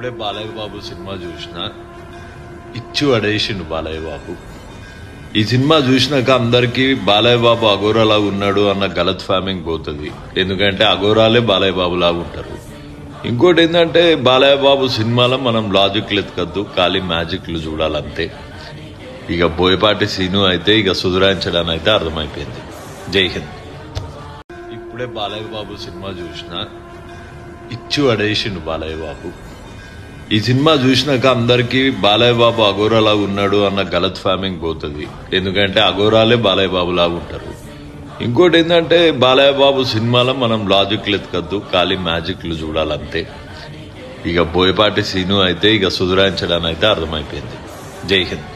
ఇప్పుడే బాలయ్య బాబు సినిమా చూసిన ఇచ్చి పడేసిండు బాలయ్య బాబు ఈ సినిమా చూసినాక అందరికీ బాలయ్య బాబు అఘోరాలా ఉన్నాడు అన్న గలత్ ఫామింగ్ పోతుంది. ఎందుకంటే అఘోరాలే బాలయ్య బాబు లాగా ఉంటారు. ఇంకోటి ఏంటంటే బాలయ్య బాబు సినిమాలో మనం లాజిక్లు ఎత్తుకద్దు ఖాళీ మ్యాజిక్లు చూడాలంతే. ఇక బోయపాటి సీను అయితే ఇక సుధురాయించడానికి అయితే అర్థమైపోయింది. జై హింద్. ఇప్పుడే బాలయ్య బాబు సినిమా చూసిన ఇచ్చి పడేసిండు బాలయ్య బాబు ఈ సినిమా చూసినాక అందరికి బాలయ్య బాబు అఘోరాలా ఉన్నాడు అన్న గలత్ ఫామింగ్ పోతుంది. ఎందుకంటే అఘోరాలే బాలయ్య బాబు లాగా ఉంటారు. ఇంకోటి ఏంటంటే బాలయ్య బాబు సినిమాలో మనం లాజిక్లు ఎత్తుకద్దు ఖాళీ మ్యాజిక్లు చూడాలంతే. ఇక బోయపాటి సీను అయితే ఇక సుధురాయించడానికి అయితే అర్థమైపోయింది. జై హింద్.